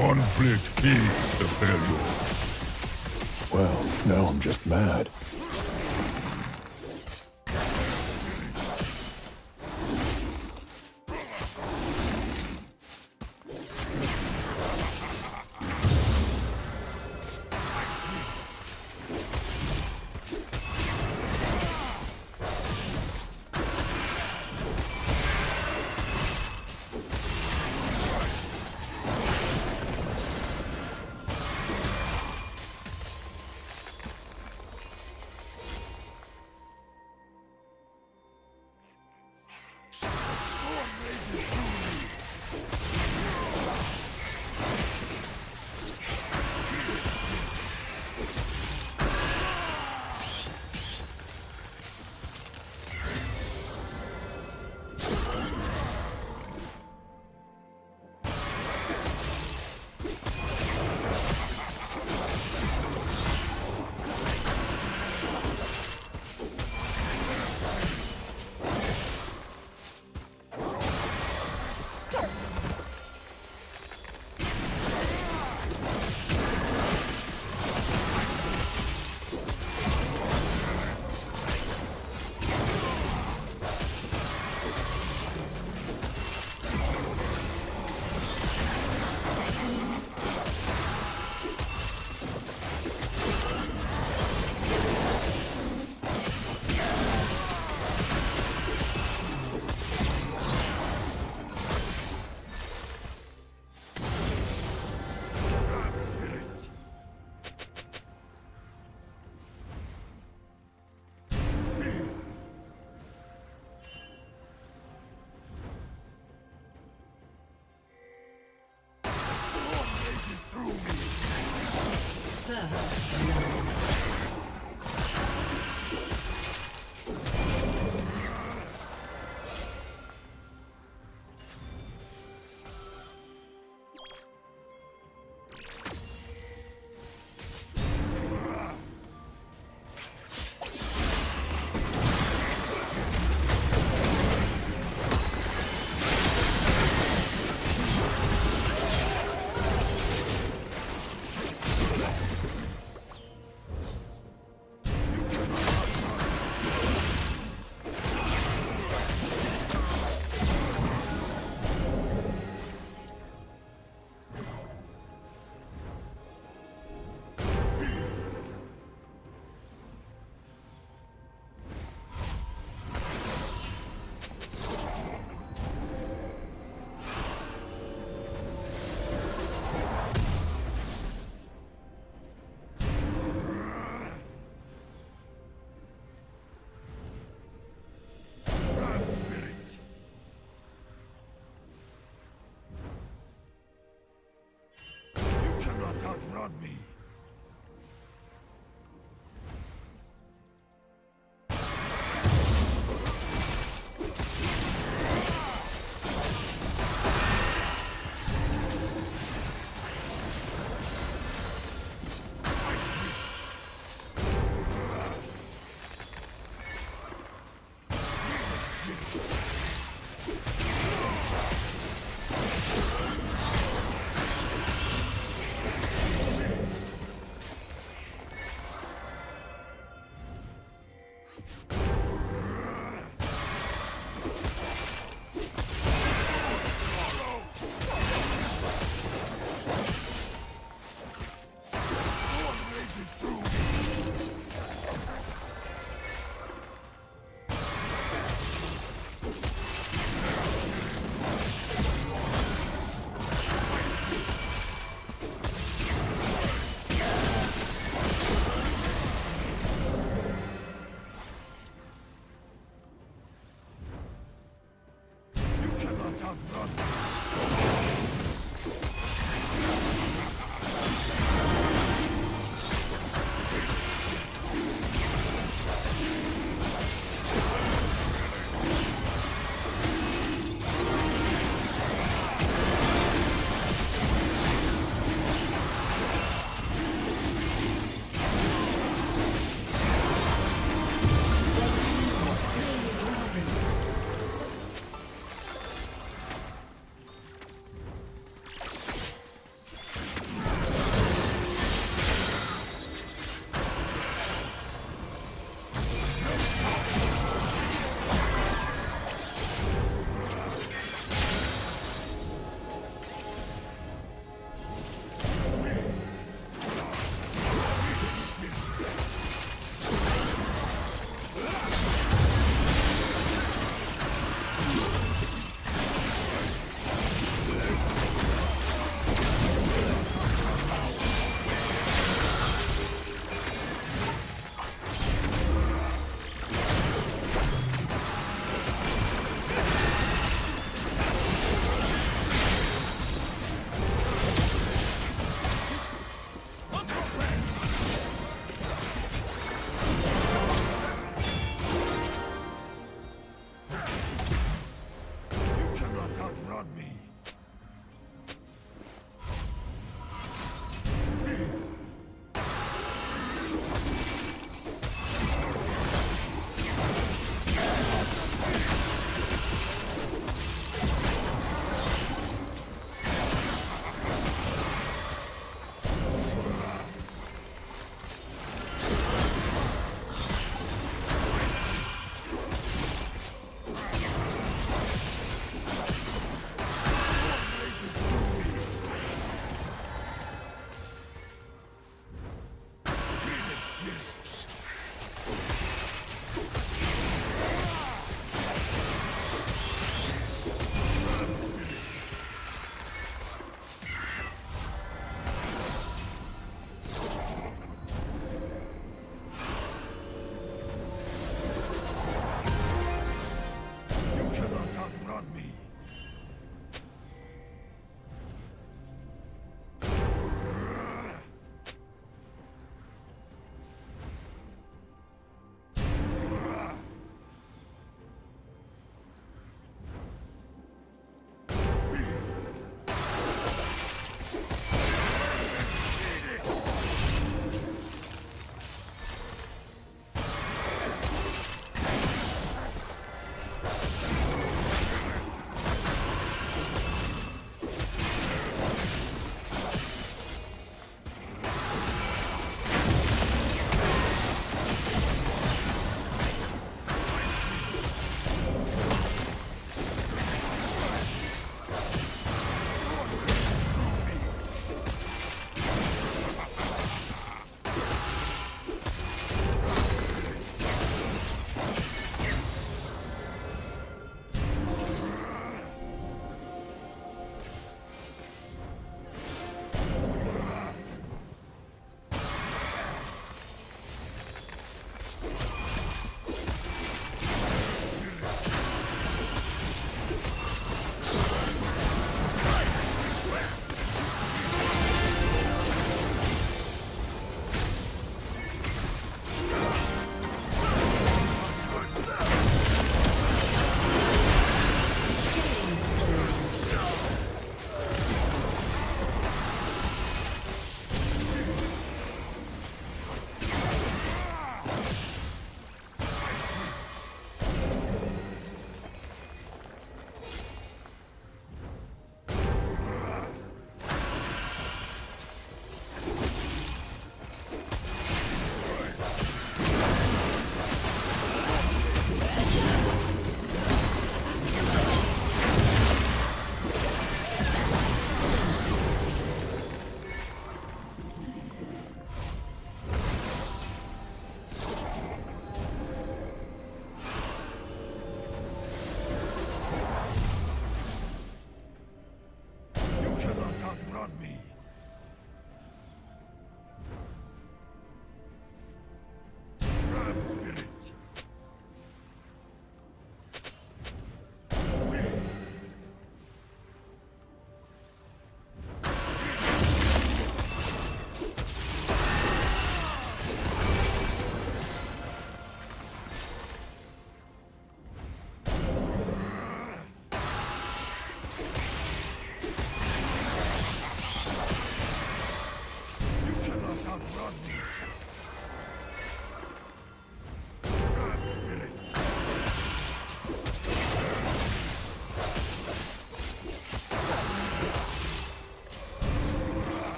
Conflict feeds the failure. Well, now I'm just mad. on me.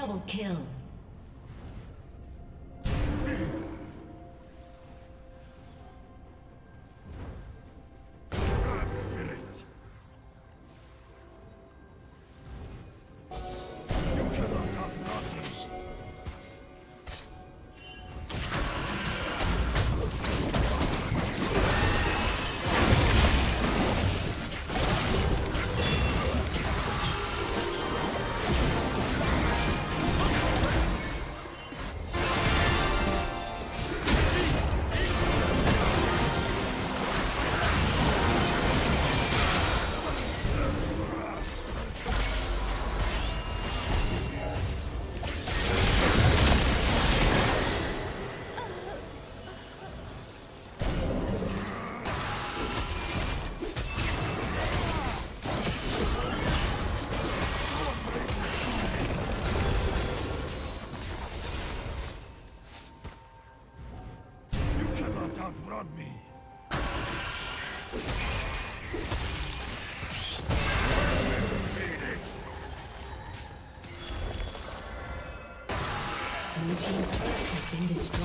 Double kill. outrun me. Blue team's been destroyed.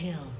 Kill.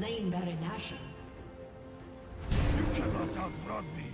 Slain Baron Nashor. You cannot outrun me.